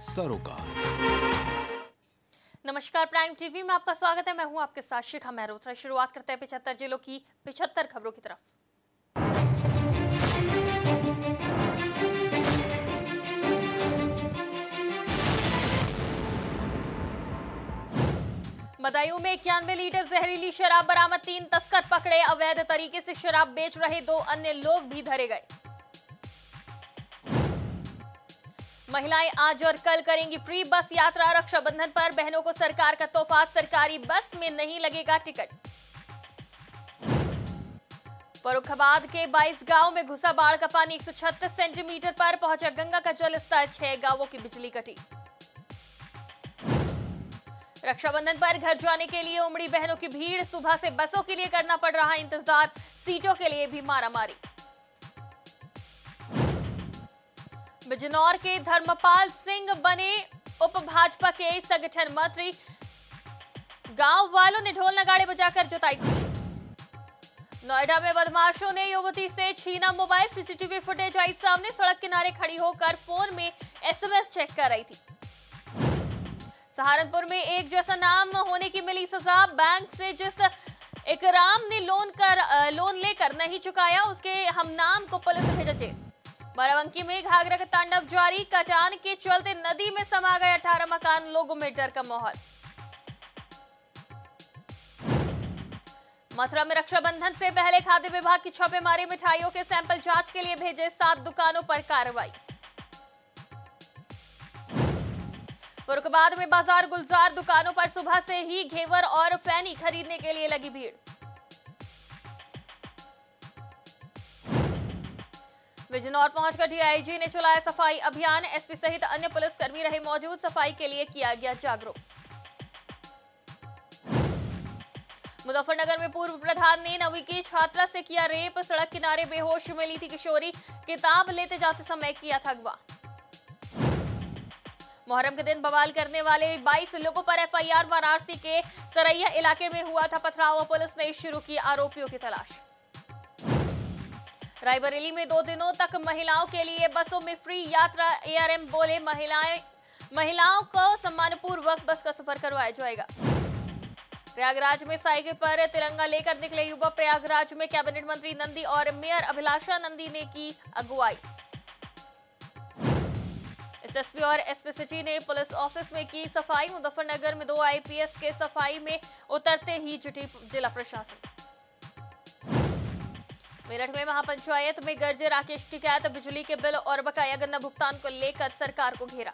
सरोकार। नमस्कार, prime TV में आपका स्वागत है। मैं हूँ आपके साथ शिखा मेहरोत्रा शुरुआत करते हैं पिछहत्तर जिलों की पिछहत्तर खबरों की तरफ़। बदायूं में इक्यानवे लीटर जहरीली शराब बरामद, तीन तस्कर पकड़े, अवैध तरीके से शराब बेच रहे दो अन्य लोग भी धरे गए। महिलाएँ आज और कल करेंगी फ्री बस यात्रा। रक्षाबंधन पर बहनों को सरकार का तोहफा, सरकारी बस में नहीं लगेगा टिकट फरुखाबाद के 22 गाँव में घुसा बाढ़ का पानी 136 सेंटीमीटर पर पहुँचा गंगा का जल स्तर छह गाँवों की बिजली कटी। रक्षाबंधन पर घर जाने के लिए उमड़ी बहनों की भीड़, सुबह से बसों के लिए करना पड़ रहा इंतज़ार, सीटों के लिए भी मारामारी। बिजनौर के धर्मपाल सिंह बने उप भाजपा के संगठन मंत्री। गाँव वालों ने ढोल नगाड़े बजाकर जताई खुशी। नोएडा में बदमाशों ने युवती से छीना मोबाइल, सीसीटीवी फुटेज आई सामने। सड़क किनारे खड़ी होकर फ़ोन में एसएमएस चेक कर रही थी। सहारनपुर में एक जैसा नाम होने की मिली सजा। बैंक से जिस इकराम ने लोन कर लोन लेकर नहीं चुकाया, उसके हम नाम को पुलिस भेजा जेल। बाराबंकी में घाघरा का तांडव जारी कटान के चलते नदी में समा गए अठारह मकान, लोगों में डर का माहौल। मथुरा में रक्षाबंधन से पहले खाद्य विभाग की छापेमारी, मिठाइयों के सैंपल जाँच के लिए भेजे सात दुकानों पर कार्रवाई। फरुखाबाद में बाज़ार गुलजार, दुकानों पर सुबह से ही घेवर और फैनी खरीदने के लिए लगी भीड़। बिजनौर पहुंचकर डीआईजी ने चलाया सफ़ाई अभियान। एसपी सहित अन्य पुलिसकर्मी रहे मौजूद। सफ़ाई के लिए किया गया जागरूक। मुजफ्फरनगर में पूर्व प्रधान ने नवी की छात्रा से किया रेप। सड़क किनारे बेहोश मिली थी किशोरी। किताब लेते जाते समय किया था अगवा। मुहर्रम के दिन बवाल करने वाले 22 लोगों पर एफआईआर वाराणसी के सरैया इलाके में हुआ था पथराव। पुलिस ने शुरू की आरोपियों की तलाश। रायबरेली में दो दिनों तक महिलाओं के लिए बसों में फ्री यात्रा एआरएम बोले महिलाएँ, महिलाओं को सम्मानपूर्वक बस का सफ़र करवाया जाएगा। प्रयागराज में साइकिल पर तिरंगा लेकर निकले युवा प्रयागराज में कैबिनेट मंत्री नंदी और मेयर अभिलाषा नंदी ने की अगुवाई। एसएसपी और एसपी सिटी ने पुलिस ऑफ़िस में की सफ़ाई। मुजफ्फरनगर में दो आईपीएस के सफ़ाई में उतरते ही जुटी जिला प्रशासन। मेरठ में महापंचायत में गर्जे राकेश टिकैत बिजली के बिल और बकाया गन्ना भुगतान को लेकर सरकार को घेरा।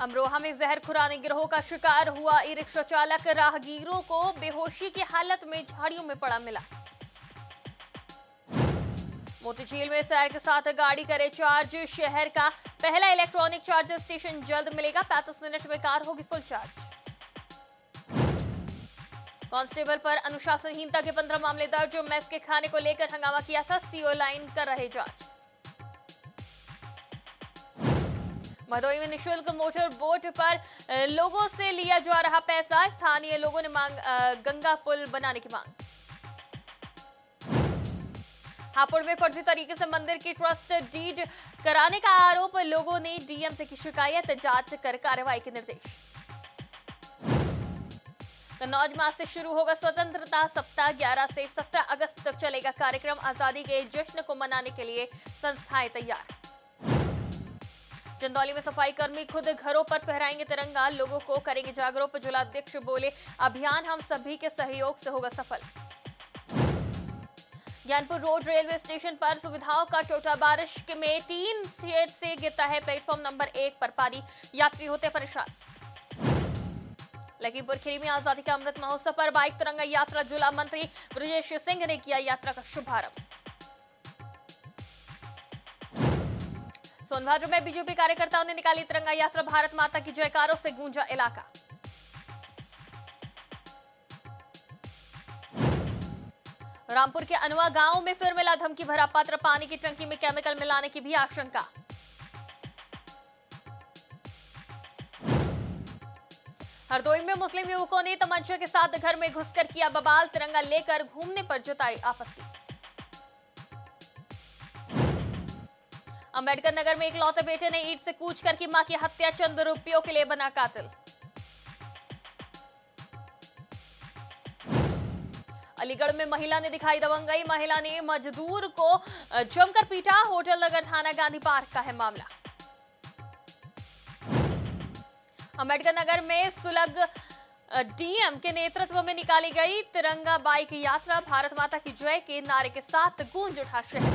अमरोहा में जहर खुराने गिरोह का शिकार हुआ ई रिक्शा चालक। राहगीरों को बेहोशी की हालत में झाड़ियों में पड़ा मिला। मोतीझील में सैर के साथ गाड़ी करे चार्ज। शहर का पहला इलेक्ट्रॉनिक चार्जर स्टेशन जल्द मिलेगा। 35 मिनट में कार होगी फुल चार्ज। कांस्टेबल पर अनुशासनहीनता के 15 मामले दर्ज जो मेस के खाने को लेकर हंगामा किया था सीओ लाइन कर रहे जाँच। भदोई में निशुल्क मोटर बोट पर लोगों से लिया जा रहा पैसा, स्थानीय लोगों ने मांग गंगा पुल बनाने की मांग। हापुड़ में फर्जी तरीके से मंदिर की ट्रस्ट डीड कराने का आरोप, लोगों ने डीएम से की शिकायत, जाँच कर कार्रवाई के निर्देश। कन्नौज में आज से शुरू होगा स्वतंत्रता। सप्ताह 11 से 17 अगस्त तक चलेगा कार्यक्रम। आज़ादी के जश्न को मनाने के लिए संस्थाएँ तैयार। चंदौली में सफ़ाई कर्मी खुद घरों पर फहराएँगे तिरंगा। लोगों को करेंगे जागरूक। जिलाध्यक्ष बोले, अभियान हम सभी के सहयोग से होगा सफल। ज्ञानपुर रोड रेलवे स्टेशन पर सुविधाओं का टोटा बारिश के में तीन सेट से गिरता है प्लेटफॉर्म नंबर एक पर पारी। यात्री होते परेशान। लखीमपुर खीरी में आज़ादी का अमृत महोत्सव पर बाइक तिरंगा यात्रा जिला मंत्री ब्रजेश सिंह ने किया यात्रा का शुभारंभ। सोनभद्र में बीजेपी कार्यकर्ताओं ने निकाली तिरंगा यात्रा, भारत माता की जयकारों से गूंजा इलाका। रामपुर के अनुआ गाँव में फिर मिला धमकी, भरा पात्र, पानी की टंकी में केमिकल मिलाने की भी आशंका। हरदोई में मुस्लिम युवकों ने तमंचे के साथ घर में घुसकर किया बबाल, तिरंगा लेकर घूमने पर जताई आपत्ति। अंबेडकर नगर में एक लौते बेटे ने ईट से कूच कर की माँ की हत्या, चंद रुपयों के लिए बना कातिल। अलीगढ़ में महिला ने दिखाई दबंगई महिला ने मजदूर को जमकर पीटा। होटल नगर थाना गांधी पार्क का है मामला। अंबेडकर नगर में सुलग डीएम के नेतृत्व में निकाली गई तिरंगा बाइक यात्रा। भारत माता की जय के नारे के साथ गूंज उठा शहर।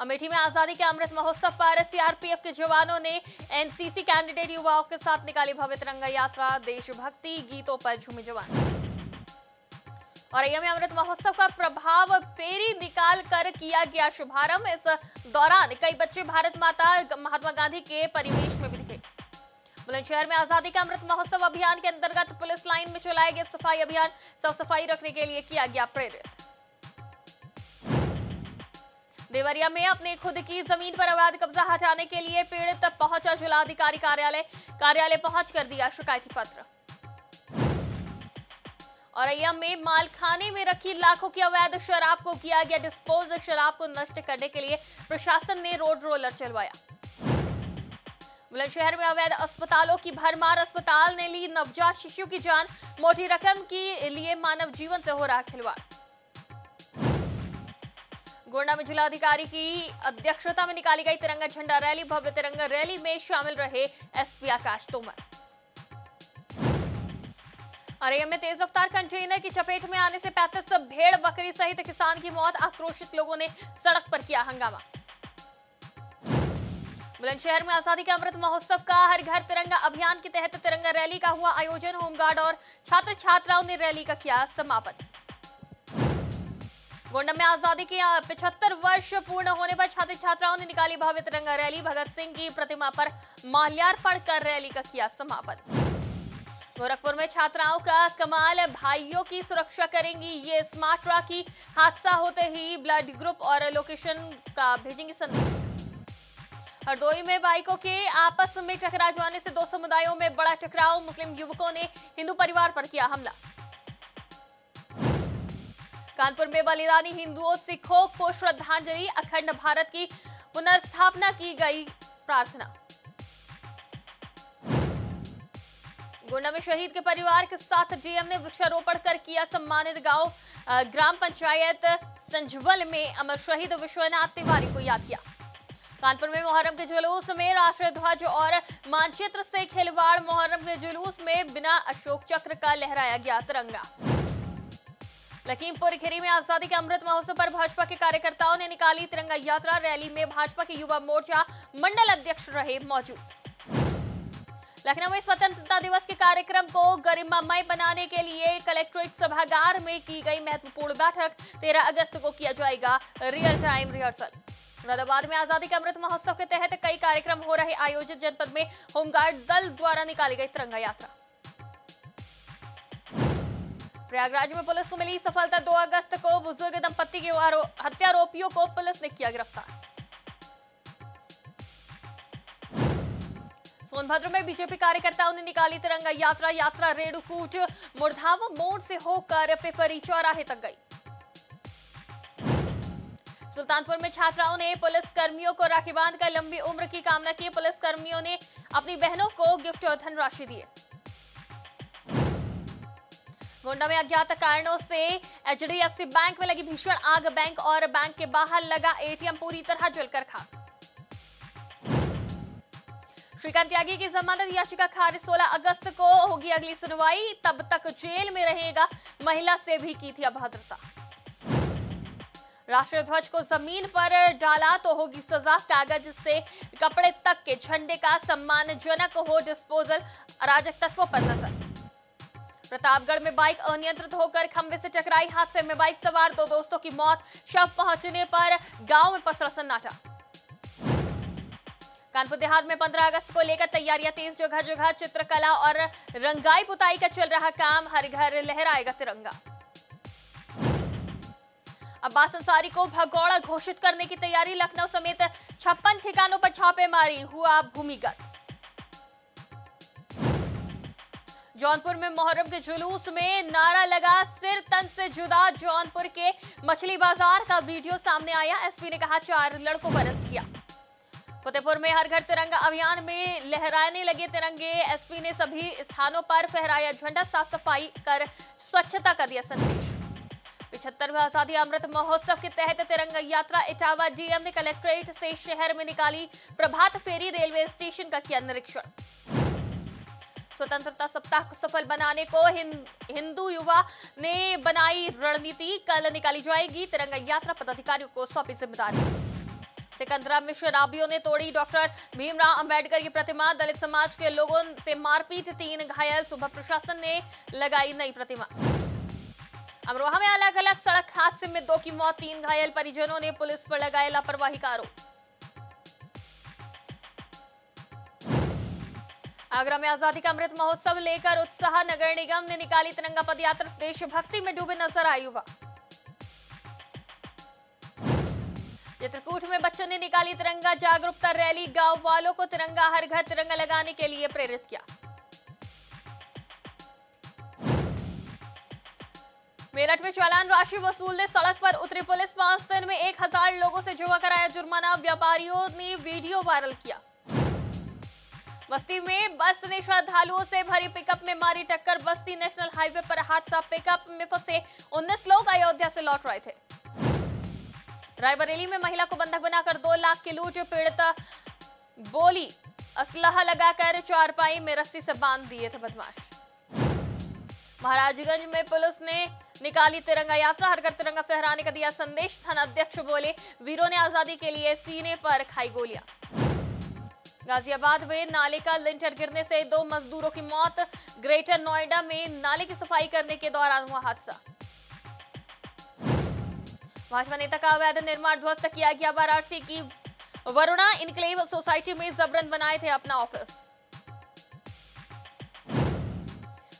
अमेठी में आज़ादी के अमृत महोत्सव पर सीआरपीएफ के जवानों ने एनसीसी कैंडिडेट युवाओं के साथ निकाली भव्य तिरंगा यात्रा। देशभक्ति गीतों पर झूमे जवान। और में अमृत महोत्सव का प्रभाव फेरी निकाल कर किया गया शुभारंभ। इस दौरान कई बच्चे भारत माता, महात्मा गांधी के परिवेश में भी दिखे। बुलंदशहर में आज़ादी का अमृत महोत्सव अभियान के अंतर्गत पुलिस लाइन में चलाए गए सफ़ाई अभियान साफ़ सफ़ाई रखने के लिए किया गया प्रेरित। देवरिया में अपने खुद की ज़मीन पर अवैध कब्जा हटाने के लिए पीड़ित पहुँचा जिलाधिकारी कार्यालय। कार्यालय पहुँच कर दिया शिकायती पत्र। औरैया में मालखाने में रखी लाखों की अवैध शराब को किया गया डिस्पोज। शराब को नष्ट करने के लिए प्रशासन ने रोड रोलर चलवाया। बुलंदशहर में अवैध अस्पतालों की भरमार। अस्पताल ने ली नवजात शिशु की जान। मोटी रकम के लिए मानव जीवन से हो रहा खिलवाड़। गोंडा में जिलाधिकारी की अध्यक्षता में निकाली गई तिरंगा झंडा रैली। भव्य तिरंगा रैली में शामिल रहे एसपी आकाश तोमर। अरेया में तेज रफ्तार कंटेनर की चपेट में आने से पैंतीस भेड़ बकरी सहित किसान की मौत। आक्रोशित लोगों ने सड़क पर किया हंगामा। बुलंदशहर में आज़ादी के अमृत महोत्सव का हर घर तिरंगा अभियान के तहत तिरंगा रैली का हुआ आयोजन। होमगार्ड और छात्र छात्राओं ने रैली का किया समापन। गोंडा में आज़ादी के पिछहत्तर वर्ष पूर्ण होने पर छात्र छात्राओं ने निकाली भव्य तिरंगा रैली। भगत सिंह की प्रतिमा पर माल्यार्पण कर रैली का किया समापन। गोरखपुर में छात्राओं का कमाल, भाइयों की सुरक्षा करेंगी ये स्मार्ट राखी हादसा होते ही ब्लड ग्रुप और लोकेशन का भेजेंगे संदेश। हरदोई में बाइकों के आपस में टकरा जाने से दो समुदायों में बड़ा टकराव। मुस्लिम युवकों ने हिंदू परिवार पर किया हमला। कानपुर में बलिदानी हिंदुओं सिखों को श्रद्धांजलि, अखंड भारत की पुनर्स्थापना की गई प्रार्थना। गोंडा में शहीद के परिवार के साथ डीएम ने वृक्षारोपण कर किया सम्मानित गाँव ग्राम पंचायत संजवल में अमर शहीद विश्वनाथ तिवारी को याद किया। कानपुर में मुहर्रम के जुलूस में राष्ट्रीय ध्वज और मानचित्र से खिलवाड़ मुहर्रम के जुलूस में बिना अशोक चक्र का लहराया गया तिरंगा। लखीमपुर खीरी में आज़ादी के अमृत महोत्सव पर भाजपा के कार्यकर्ताओं ने निकाली तिरंगा यात्रा। रैली में भाजपा के युवा मोर्चा मंडल अध्यक्ष रहे मौजूद। लखनऊ में स्वतंत्रता दिवस के कार्यक्रम को गरिमामय बनाने के लिए कलेक्ट्रेट सभागार में की गई महत्वपूर्ण बैठक। 13 अगस्त को किया जाएगा रियल टाइम रिहर्सल। मुरादाबाद में आज़ादी का अमृत महोत्सव के तहत कई कार्यक्रम हो रहे आयोजित। जनपद में होमगार्ड दल द्वारा निकाली गई तिरंगा यात्रा। प्रयागराज में पुलिस को मिली सफलता। 2 अगस्त को बुज़ुर्ग दंपत्ति के हत्यारोपियों को पुलिस ने किया गिरफ़्तार। सोनभद्र में बीजेपी कार्यकर्ताओं ने निकाली तिरंगा यात्रा। यात्रा रेणुकूट मुरधाव मोड़ से होकर पिपरी चौराहे तक गई। सुल्तानपुर में छात्राओं ने पुलिस कर्मियों को राखी बाँध कर लंबी उम्र की कामना की। पुलिस कर्मियों ने अपनी बहनों को गिफ्ट और धनराशि दिए गोंडा में अज्ञात कारणों से एचडीएफसी बैंक में लगी भीषण आग। बैंक और बैंक के बाहर लगा एटीएम पूरी तरह जलकर खाक। श्रीकांत त्यागी की जमानत याचिका खारिज। 16 अगस्त को होगी अगली सुनवाई। तब तक जेल में रहेगा। महिला से भी की थी अभद्रता। राष्ट्रीय ध्वज को ज़मीन पर डाला तो होगी सजा। कागज़ से कपड़े तक के झंडे का सम्मानजनक हो डिस्पोजल अराजक तत्वों पर नज़र। प्रतापगढ़ में बाइक अनियंत्रित होकर खंबे से टकराई। हादसे में बाइक सवार दो दोस्तों की मौत। शव पहुँचने पर गाँव में पसरा सन्नाटा। कानपुर देहात में 15 अगस्त को लेकर तैयारियाँ तेज। जगह जगह चित्रकला और रंगाई पुताई का चल रहा काम। हर घर लहराएगा तिरंगा। अब्बास अंसारी को भगौड़ा घोषित करने की तैयारी, लखनऊ समेत छप्पन ठिकानों पर छापेमारी हुआ भूमिगत। जौनपुर में मोहर्रम के जुलूस में नारा लगा सिर तन से जुदा। जौनपुर के मछली बाज़ार का वीडियो सामने आया। एसपी ने कहा, चार लड़कों को अरेस्ट किया। फतेहपुर में हर घर तिरंगा अभियान में लहराने लगे तिरंगे। एसपी ने सभी स्थानों पर फहराया झंडा, साफ़ सफ़ाई कर स्वच्छता का दिया संदेश। पिछहत्तरवा आज़ादी अमृत महोत्सव के तहत तिरंगा यात्रा इटावा डीएम ने कलेक्ट्रेट से शहर में निकाली प्रभात फेरी रेलवे स्टेशन का किया निरीक्षण। स्वतंत्रता सप्ताह को सफल बनाने को हिंदू युवा ने बनाई रणनीति। कल निकाली जाएगी तिरंगा यात्रा, पदाधिकारियों को सौंपी ज़िम्मेदारी। सिकंदरा में शराबियों ने तोड़ी डॉक्टर भीमराव अंबेडकर की प्रतिमा। दलित समाज के लोगों से मारपीट, तीन घायल। सुबह प्रशासन ने लगाई नई प्रतिमा। अमरोहा में अलग अलग सड़क हादसे में दो की मौत, तीन घायल परिजनों ने पुलिस पर लगाए लापरवाही का आरोप। आगरा में आज़ादी का अमृत महोत्सव लेकर उत्साह नगर निगम ने निकाली तिरंगा पदयात्रा, देशभक्ति में डूबे नज़र आए युवा। चित्रकूट में बच्चों ने निकाली तिरंगा जागरूकता रैली, गाँव वालों को तिरंगा, हर घर तिरंगा लगाने के लिए प्रेरित किया। मेरठ में चालान राशि वसूलने सड़क पर उतरी पुलिस पाँच दिन में एक हज़ार लोगों से जमा कराया जुर्माना। व्यापारियों ने वीडियो वायरल किया। बस्ती में बस ने श्रद्धालुओं से भरी पिकअप में मारी टक्कर। बस्ती नेशनल हाईवे पर हादसा। पिकअप में फंसे 19 लोग अयोध्या से लौट रहे थे। रायबरेली में महिला को बंधक बनाकर दो लाख की लूट, पीड़िता बोली असलाह लगाकर चारपाई में रस्सी से बाँध दिए थे बदमाश। महाराजगंज में पुलिस ने निकाली तिरंगा यात्रा। हर घर तिरंगा फहराने का दिया संदेश। थाना अध्यक्ष बोले, वीरों ने आज़ादी के लिए सीने पर खाई गोलियाँ। गाजियाबाद में नाले का लिंटर गिरने से दो मजदूरों की मौत। ग्रेटर नोएडा में नाले की सफ़ाई करने के दौरान हुआ हादसा। भाजपा नेता का अवैध निर्माण ध्वस्त किया गया। वाराणसी की वरुणा इनक्लेव सोसाइटी में जबरन बनाए थे अपना ऑफ़िस।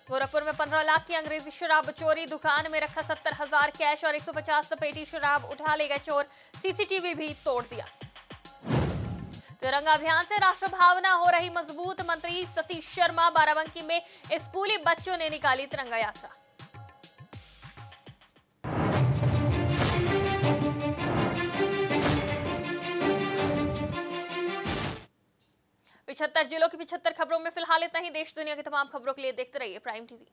गोरखपुर में 15 लाख की अंग्रेज़ी शराब चोरी, दुकान में रखा सत्तर हज़ार कैश और 150 पेटी शराब उठा ले गए चोर, सीसीटीवी भी तोड़ दिया। तिरंगा अभियान से राष्ट्र भावना हो रही मज़बूत मंत्री सतीश शर्मा, बाराबंकी में स्कूली बच्चों ने निकाली तिरंगा यात्रा। पिछहत्तर जिलों की पिछहत्तर खबरों में फ़िलहाल इतना ही। देश दुनिया की तमाम खबरों के लिए देखते रहिए प्राइम टीवी